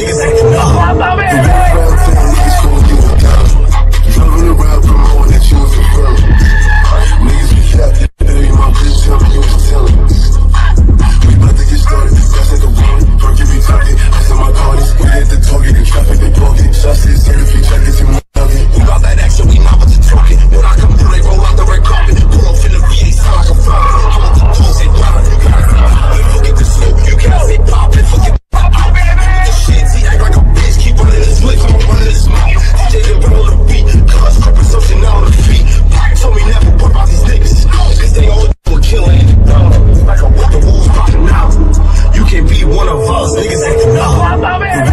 Exactly. one of us. Niggas acting up.